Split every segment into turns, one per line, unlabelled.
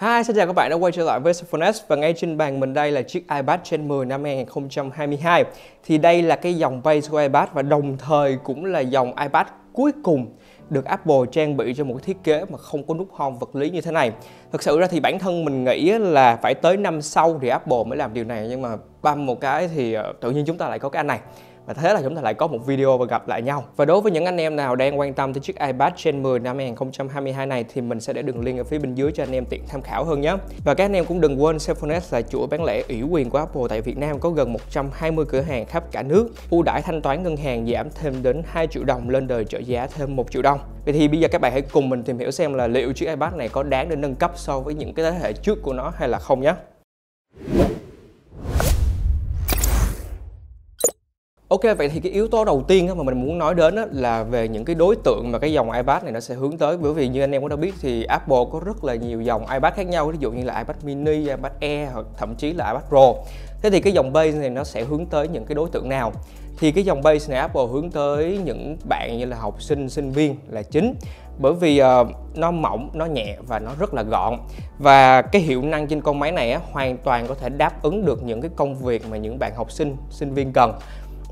Hi, xin chào các bạn đã quay trở lại với Smartphone và ngay trên bàn mình đây là chiếc iPad Gen 10 năm 2022. Thì đây là cái dòng base của iPad và đồng thời cũng là dòng iPad cuối cùng được Apple trang bị cho một cái thiết kế mà không có nút home vật lý như thế này. Thực sự ra thì bản thân mình nghĩ là phải tới năm sau thì Apple mới làm điều này nhưng mà băm một cái thì ờ, tự nhiên chúng ta lại có cái anh này và thế là chúng ta lại có một video và gặp lại nhau. Và đối với những anh em nào đang quan tâm tới chiếc iPad Gen 10 năm 2022 này, thì mình sẽ để đường link ở phía bên dưới cho anh em tiện tham khảo hơn nhé. Và các anh em cũng đừng quên, Cellphone là chuỗi bán lẻ ủy quyền của Apple tại Việt Nam có gần 120 cửa hàng khắp cả nước. Ưu đãi thanh toán ngân hàng giảm thêm đến 2 triệu đồng lên đời trợ giá thêm 1 triệu đồng. Vậy thì bây giờ các bạn hãy cùng mình tìm hiểu xem là liệu chiếc iPad này có đáng để nâng cấp so với những cái thế hệ trước của nó hay là không nhé. Ok, vậy thì cái yếu tố đầu tiên mà mình muốn nói đến là về những cái đối tượng mà cái dòng iPad này nó sẽ hướng tới. Bởi vì như anh em cũng đã biết thì Apple có rất là nhiều dòng iPad khác nhau. Ví dụ như là iPad mini, iPad Air hoặc thậm chí là iPad Pro. Thế thì cái dòng base này nó sẽ hướng tới những cái đối tượng nào? Thì cái dòng base này Apple hướng tới những bạn như là học sinh, sinh viên là chính. Bởi vì uh, nó mỏng, nó nhẹ và nó rất là gọn. Và cái hiệu năng trên con máy này á, hoàn toàn có thể đáp ứng được những cái công việc mà những bạn học sinh, sinh viên cần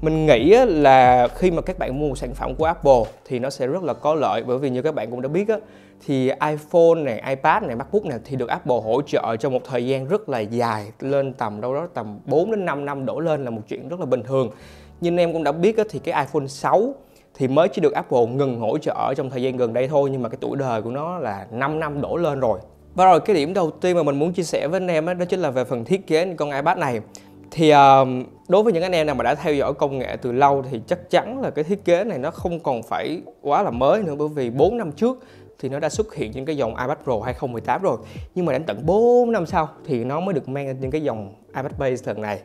mình nghĩ là khi mà các bạn mua một sản phẩm của Apple thì nó sẽ rất là có lợi bởi vì như các bạn cũng đã biết á thì iPhone này, iPad này, MacBook này thì được Apple hỗ trợ trong một thời gian rất là dài lên tầm đâu đó tầm 4 đến 5 năm đổ lên là một chuyện rất là bình thường. Nhưng em cũng đã biết á, thì cái iPhone 6 thì mới chỉ được Apple ngừng hỗ trợ trong thời gian gần đây thôi nhưng mà cái tuổi đời của nó là 5 năm đổ lên rồi. Và rồi cái điểm đầu tiên mà mình muốn chia sẻ với anh em đó, đó chính là về phần thiết kế con iPad này thì um, đối với những anh em nào mà đã theo dõi công nghệ từ lâu thì chắc chắn là cái thiết kế này nó không còn phải quá là mới nữa bởi vì 4 năm trước thì nó đã xuất hiện những cái dòng iPad Pro 2018 rồi. Nhưng mà đến tận 4 năm sau thì nó mới được mang lên những cái dòng iPad base lần này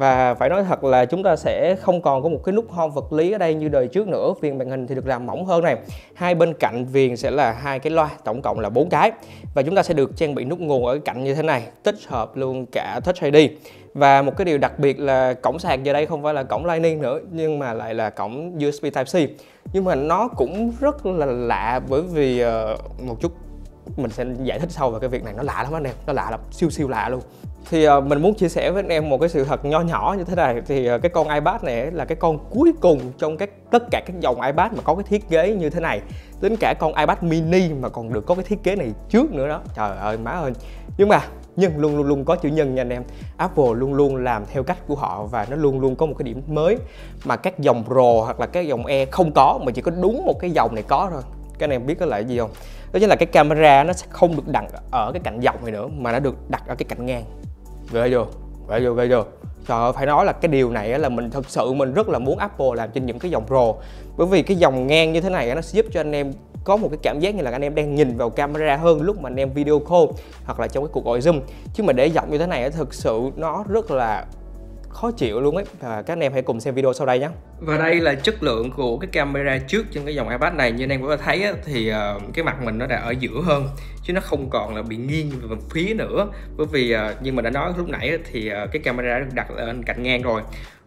và phải nói thật là chúng ta sẽ không còn có một cái nút home vật lý ở đây như đời trước nữa. Viền màn hình thì được làm mỏng hơn này. Hai bên cạnh viền sẽ là hai cái loa tổng cộng là bốn cái. Và chúng ta sẽ được trang bị nút nguồn ở cạnh như thế này tích hợp luôn cả Touch ID và một cái điều đặc biệt là cổng sạc giờ đây không phải là cổng Lightning nữa nhưng mà lại là cổng USB Type-C nhưng mà nó cũng rất là lạ bởi vì uh, một chút mình sẽ giải thích sâu về cái việc này. Nó lạ lắm anh em nó lạ lắm siêu siêu lạ luôn. Thì uh, mình muốn chia sẻ với anh em một cái sự thật nho nhỏ như thế này. Thì uh, cái con iPad này là cái con cuối cùng trong các tất cả các dòng iPad mà có cái thiết kế như thế này. Đến cả con iPad mini mà còn được có cái thiết kế này trước nữa đó. Trời ơi má ơi. Nhưng mà nhưng luôn luôn luôn có chữ nhân nha anh em. Apple luôn luôn làm theo cách của họ và nó luôn luôn có một cái điểm mới mà các dòng Pro hoặc là các dòng E không có mà chỉ có đúng một cái dòng này có thôi. Các anh em biết đó là gì không? Đó chính là cái camera nó sẽ không được đặt ở cái cạnh dọc này nữa mà nó được đặt ở cái cạnh ngang. Ghê vô ghê vô ghê vô. Trời ơi, phải nói là cái điều này là mình thật sự mình rất là muốn Apple làm trên những cái dòng Pro. Bởi vì cái dòng ngang như thế này nó sẽ giúp cho anh em có một cái cảm giác như là anh em đang nhìn vào camera hơn lúc mà anh em video call hoặc là trong cái cuộc gọi zoom. Chứ mà để giọng như thế này thực sự nó rất là khó chịu luôn ấy. Và các anh em hãy cùng xem video sau đây nhé và đây là chất lượng của cái camera trước trên cái dòng iPad này. Như anh em có thấy á, thì uh, cái mặt mình nó đã ở giữa hơn chứ nó không còn là bị nghiêng về phía nữa. Bởi vì uh, như mình đã nói lúc nãy thì uh, cái camera được đặt lên cạnh ngang rồi.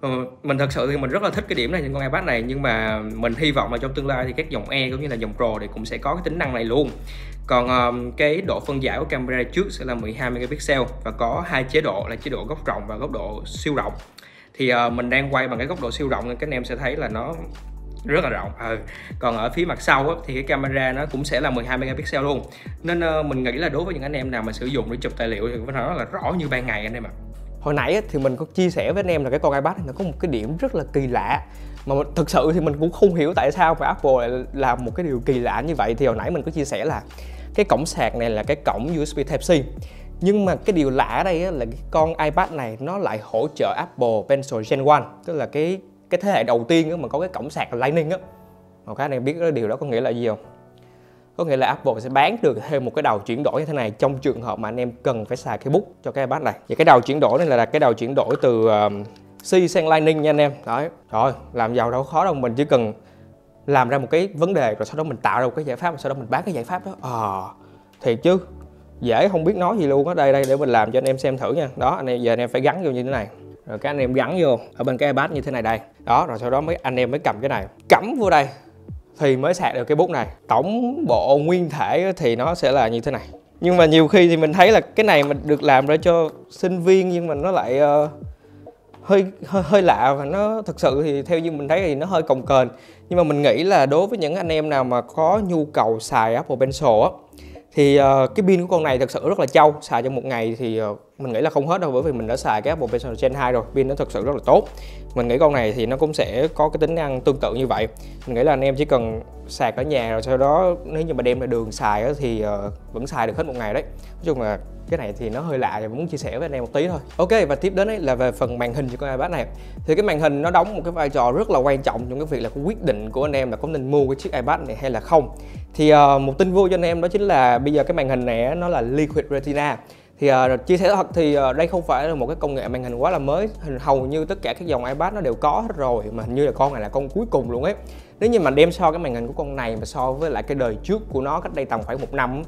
Uh, mình thật sự thì mình rất là thích cái điểm này trên con iPad này nhưng mà mình hy vọng là trong tương lai thì các dòng E cũng như là dòng Pro thì cũng sẽ có cái tính năng này luôn. Còn um, cái độ phân giải của camera trước sẽ là 12 megapixel và có hai chế độ là chế độ góc rộng và góc độ siêu rộng thì uh, mình đang quay bằng cái góc độ siêu rộng nên các anh em sẽ thấy là nó rất là rộng. Ừ. còn ở phía mặt sau á, thì cái camera nó cũng sẽ là 12 megapixel luôn. Nên uh, mình nghĩ là đối với những anh em nào mà sử dụng để chụp tài liệu thì phải nói là rõ như ban ngày anh em ạ. Hồi nãy thì mình có chia sẻ với anh em là cái con iPad này nó có một cái điểm rất là kỳ lạ. Mà thực sự thì mình cũng không hiểu tại sao mà Apple lại làm một cái điều kỳ lạ như vậy. Thì hồi nãy mình có chia sẻ là cái cổng sạc này là cái cổng USB Type-C nhưng mà cái điều lạ ở đây là cái con iPad này nó lại hỗ trợ Apple Pencil Gen 1 tức là cái cái thế hệ đầu tiên mà có cái cổng sạc Lightning á. Một cái này biết cái điều đó có nghĩa là gì không? Có nghĩa là Apple sẽ bán được thêm một cái đầu chuyển đổi như thế này trong trường hợp mà anh em cần phải xài cái bút cho cái iPad này. Và cái đầu chuyển đổi này là cái đầu chuyển đổi từ um, C sang Lightning nha anh em. Đấy rồi làm giàu đâu khó đâu mình chỉ cần làm ra một cái vấn đề rồi sau đó mình tạo ra một cái giải pháp rồi sau đó mình bán cái giải pháp đó. Ờ à, thiệt chứ dễ không biết nói gì luôn á. Đây đây để mình làm cho anh em xem thử nha. Đó anh em giờ anh em phải gắn vô như thế này. Rồi các anh em gắn vô ở bên cái iPad như thế này đây. Đó rồi sau đó mới anh em mới cầm cái này. Cắm vô đây thì mới sạc được cái bút này. Tổng bộ nguyên thể thì nó sẽ là như thế này. Nhưng mà nhiều khi thì mình thấy là cái này mình được làm ra cho sinh viên nhưng mà nó lại uh, hơi hơi hơi lạ và nó thực sự thì theo như mình thấy thì nó hơi cồng kềnh. Nhưng mà mình nghĩ là đối với những anh em nào mà có nhu cầu xài Apple Pencil á thì uh, cái pin của con này thực sự rất là trâu xài trong một ngày thì uh, mình nghĩ là không hết đâu bởi vì mình đã xài cái Apple Pencil Gen 2 rồi pin nó thực sự rất là tốt. Mình nghĩ con này thì nó cũng sẽ có cái tính năng tương tự như vậy. Mình nghĩ là anh em chỉ cần sạc ở nhà rồi sau đó nếu như mà đem ra đường xài thì uh, vẫn xài được hết một ngày đấy. Nói chung là cái này thì nó hơi lạ và muốn chia sẻ với anh em một tí thôi. Ok và tiếp đến ấy là về phần màn hình của con iPad này. Thì cái màn hình nó đóng một cái vai trò rất là quan trọng trong cái việc là quyết định của anh em là có nên mua cái chiếc iPad này hay là không thì uh, một tin vui cho anh em đó chính là bây giờ cái màn hình này nó là Liquid Retina. Thì uh, chia sẻ thật thì uh, đây không phải là một cái công nghệ màn hình quá là mới. Hầu như tất cả các dòng iPad nó đều có hết rồi mà hình như là con này là con cuối cùng luôn ấy. Nếu như mà đem so cái màn hình của con này mà so với lại cái đời trước của nó cách đây tầm khoảng một năm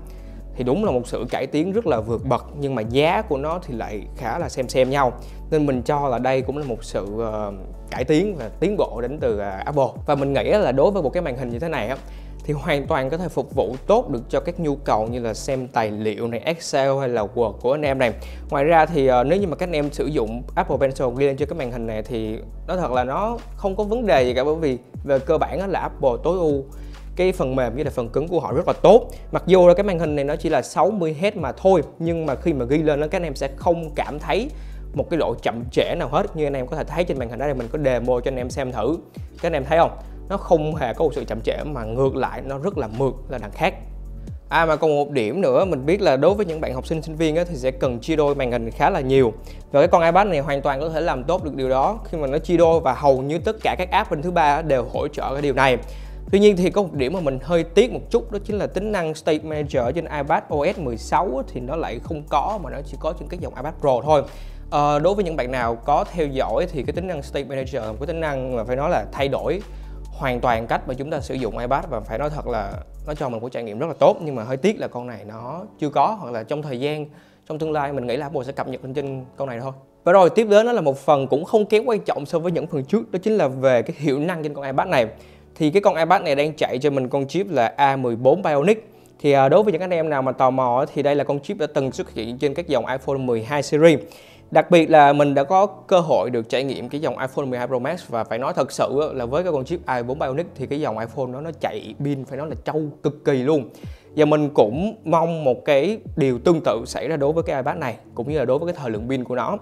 thì đúng là một sự cải tiến rất là vượt bậc nhưng mà giá của nó thì lại khá là xem xem nhau. Nên mình cho là đây cũng là một sự uh, cải tiến và tiến bộ đến từ uh, Apple. Và mình nghĩ là đối với một cái màn hình như thế này á thì hoàn toàn có thể phục vụ tốt được cho các nhu cầu như là xem tài liệu này, Excel hay là Word của anh em này. Ngoài ra thì uh, nếu như mà các anh em sử dụng Apple Pencil ghi lên trên cái màn hình này thì nó thật là nó không có vấn đề gì cả bởi vì về cơ bản là Apple tối ưu cái phần mềm với là phần cứng của họ rất là tốt. Mặc dù là cái màn hình này nó chỉ là 60 Hz mà thôi nhưng mà khi mà ghi lên nó các anh em sẽ không cảm thấy một cái độ chậm trễ nào hết. Như anh em có thể thấy trên màn hình đây mình có demo cho anh em xem thử. Các anh em thấy không? Nó không hề có một sự chậm trễ mà ngược lại nó rất là mượt là đằng khác. À mà còn một điểm nữa mình biết là đối với những bạn học sinh sinh viên ấy, thì sẽ cần chia đôi màn hình khá là nhiều. Và cái con iPad này hoàn toàn có thể làm tốt được điều đó khi mà nó chia đôi và hầu như tất cả các app bên thứ ba đều hỗ trợ cái điều này. Tuy nhiên thì có một điểm mà mình hơi tiếc một chút đó chính là tính năng State Manager trên iPad OS 16 thì nó lại không có mà nó chỉ có trên các dòng iPad Pro thôi. À, đối với những bạn nào có theo dõi thì cái tính năng State Manager là một cái tính năng mà phải nói là thay đổi hoàn toàn cách mà chúng ta sử dụng iPad và phải nói thật là nó cho mình một trải nghiệm rất là tốt, nhưng mà hơi tiếc là con này nó chưa có, hoặc là trong thời gian, trong tương lai mình nghĩ là Apple sẽ cập nhật lên trên con này thôi. Và rồi tiếp đến đó là một phần cũng không kém quan trọng so với những phần trước, đó chính là về cái hiệu năng trên con iPad này. Thì cái con iPad này đang chạy cho mình con chip là A14 Bionic. Thì à, đối với những anh em nào mà tò mò thì đây là con chip đã từng xuất hiện trên các dòng iPhone 12 series. Đặc biệt là mình đã có cơ hội được trải nghiệm cái dòng iPhone 12 Pro Max và phải nói thật sự là với cái con chip i4 Bionic thì cái dòng iPhone đó nó chạy pin phải nói là trâu cực kỳ luôn. Và mình cũng mong một cái điều tương tự xảy ra đối với cái iPad này cũng như là đối với cái thời lượng pin của nó.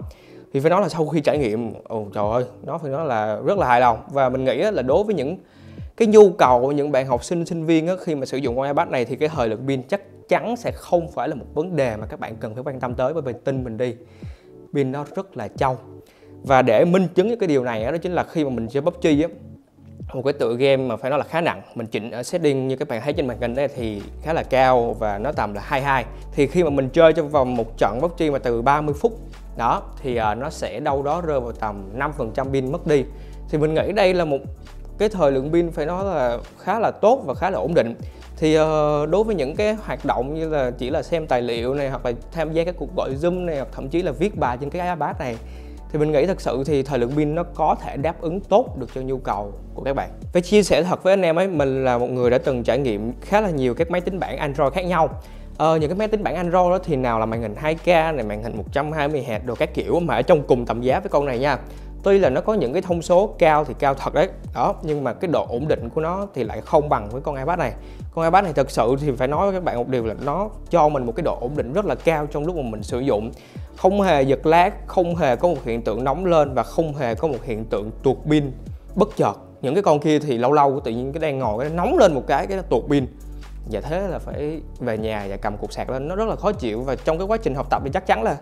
Thì phải nói là sau khi trải nghiệm, ồ trời ơi, nó phải nói là rất là hài lòng và mình nghĩ là đối với những cái nhu cầu của những bạn học sinh sinh viên á, khi mà sử dụng con iPad này thì cái thời lượng pin chắc chắn sẽ không phải là một vấn đề mà các bạn cần phải quan tâm tới bởi vì tin mình đi pin nó rất là trâu. Và để minh chứng cái điều này đó chính là khi mà mình chơi PUBG á, một cái tựa game mà phải nói là khá nặng, mình chỉnh ở setting như các bạn thấy trên màn hình đây thì khá là cao và nó tầm là 22 thì khi mà mình chơi trong vòng một trận PUBG mà từ 30 phút, đó, thì à, nó sẽ đâu đó rơi vào tầm 5% pin mất đi. Thì mình nghĩ đây là một cái thời lượng pin phải nói là khá là tốt và khá là ổn định thì ờ, đối với những cái hoạt động như là chỉ là xem tài liệu này hoặc là tham gia các cuộc gọi zoom này hoặc thậm chí là viết bài trên cái iPad này thì mình nghĩ thật sự thì thời lượng pin nó có thể đáp ứng tốt được cho nhu cầu của các bạn. Phải chia sẻ thật với anh em ấy, mình là một người đã từng trải nghiệm khá là nhiều các máy tính bảng Android khác nhau. Ờ, những cái máy tính bảng Android đó thì nào là màn hình 2K này, màn hình 120Hz đồ các kiểu mà ở trong cùng tầm giá với con này nha tuy là nó có những cái thông số cao thì cao thật đấy đó nhưng mà cái độ ổn định của nó thì lại không bằng với con iPad này. Con iPad này thật sự thì phải nói với các bạn một điều là nó cho mình một cái độ ổn định rất là cao trong lúc mà mình sử dụng. Không hề giật lát, không hề có một hiện tượng nóng lên và không hề có một hiện tượng tuột pin bất chợt. Những cái con kia thì lâu lâu tự nhiên cái đang ngồi cái nóng lên một cái cái nó tuột pin. Và thế là phải về nhà và cầm cục sạc lên nó rất là khó chịu và trong cái quá trình học tập thì chắc chắn là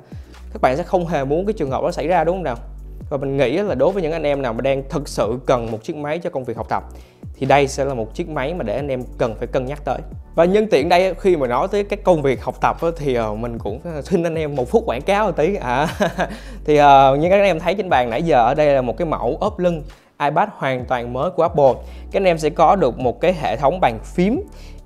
các bạn sẽ không hề muốn cái trường hợp đó xảy ra đúng không nào? Và mình nghĩ là đối với những anh em nào mà đang thực sự cần một chiếc máy cho công việc học tập, thì đây sẽ là một chiếc máy mà để anh em cần phải cân nhắc tới. Và nhân tiện đây, khi mà nói tới các công việc học tập thì ờ, mình cũng ờ, xin anh em một phút quảng cáo một tí. À thì ờ, như các anh em thấy trên bàn nãy giờ, ở đây là một cái mẫu ốp lưng, iPad hoàn toàn mới của Apple. Các anh em sẽ có được một cái hệ thống bàn phím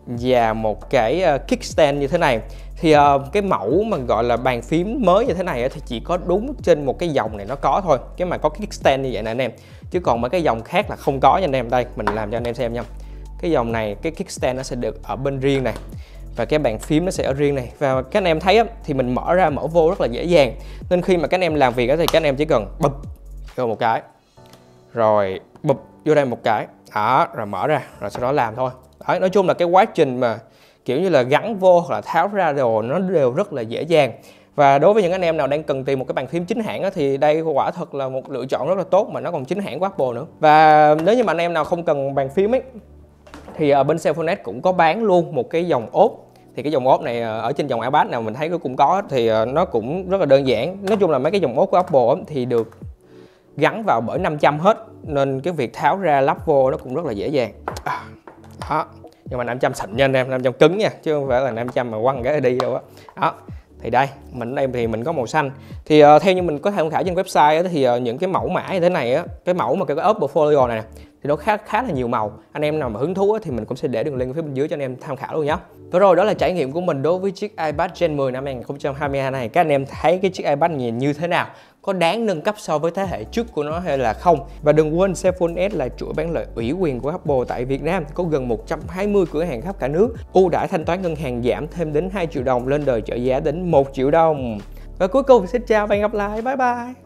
và một cái ờ, kickstand như thế này. Thì uh, cái mẫu mà gọi là bàn phím mới như thế này thì chỉ có đúng trên một cái dòng này nó có thôi cái mà có cái kickstand như vậy nè anh em. Chứ còn mấy cái dòng khác là không có nha anh em. Đây mình làm cho anh em xem nha. Cái dòng này cái kickstand nó sẽ được ở bên riêng này và cái bàn phím nó sẽ ở riêng này. Và các anh em thấy á, thì mình mở ra mở vô rất là dễ dàng. Nên khi mà các anh em làm việc á, thì các anh em chỉ cần bụp vô một cái rồi bụp vô đây một cái. Đó rồi mở ra rồi sau đó làm thôi. Đấy, nói chung là cái quá trình mà kiểu như là gắn vô hoặc là tháo ra đồ nó đều rất là dễ dàng. Và đối với những anh em nào đang cần tìm một cái bàn phím chính hãng á, thì đây quả thật là một lựa chọn rất là tốt mà nó còn chính hãng của Apple nữa. Và nếu như mà anh em nào không cần bàn phím ấy thì ở bên Cellphone cũng có bán luôn một cái dòng ốp. Thì cái dòng ốp này ờ, ở trên dòng iPad nào mình thấy nó cũng có thì ờ, nó cũng rất là đơn giản. Nói chung là mấy cái dòng ốp của Apple thì được gắn vào bởi 500 hết nên cái việc tháo ra lắp vô nó cũng rất là dễ dàng. À, đó. Nhưng mà 500 xịn nha anh em 500 cứng nha chứ không phải là 500 mà quăng cái đi đâu á. Đó. đó thì đây mình đây thì mình có màu xanh. Thì uh, theo như mình có tham khảo trên website á, thì uh, những cái mẫu mã như thế này á cái mẫu mà cái ốp portfolio này thì nó khá khá là nhiều màu. Anh em nào mà hứng thú thì mình cũng sẽ để đường link phía bên dưới cho anh em tham khảo luôn nhé Vừa rồi, đó là trải nghiệm của mình đối với chiếc iPad Gen 10 năm 2022 này. Các anh em thấy cái chiếc iPad nhìn như thế nào? Có đáng nâng cấp so với thế hệ trước của nó hay là không? Và đừng quên Cellphone S là chuỗi bán lẻ ủy quyền của Apple tại Việt Nam, có gần 120 cửa hàng khắp cả nước. Ưu đãi thanh toán ngân hàng giảm thêm đến 2 triệu đồng, lên đời trợ giá đến 1 triệu đồng. Và cuối cùng xin chào và hẹn gặp lại. Bye bye.